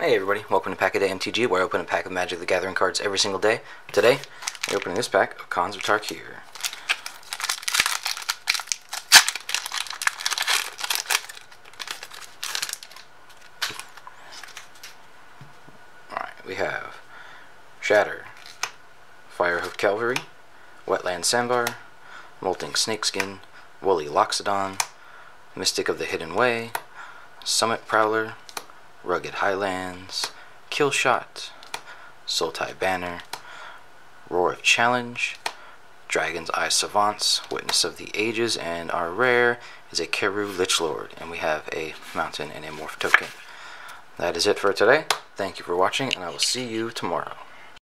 Hey everybody, welcome to Pack a Day MTG, where I open a pack of Magic the Gathering cards every single day. Today, we're opening this pack of Khans of Tarkir. Alright, we have Shatter, Firehoof Cavalry, Wetland Sambar, Molting Snakeskin, Woolly Loxodon, Mystic of the Hidden Way, Summit Prowler, Rugged Highlands, Kill Killshot, Sultai Banner, Roar of Challenge, Dragon's Eye Savants, Witness of the Ages, and our rare is a Kheru Lich Lord, and we have a mountain and a morph token. That is it for today. Thank you for watching, and I will see you tomorrow.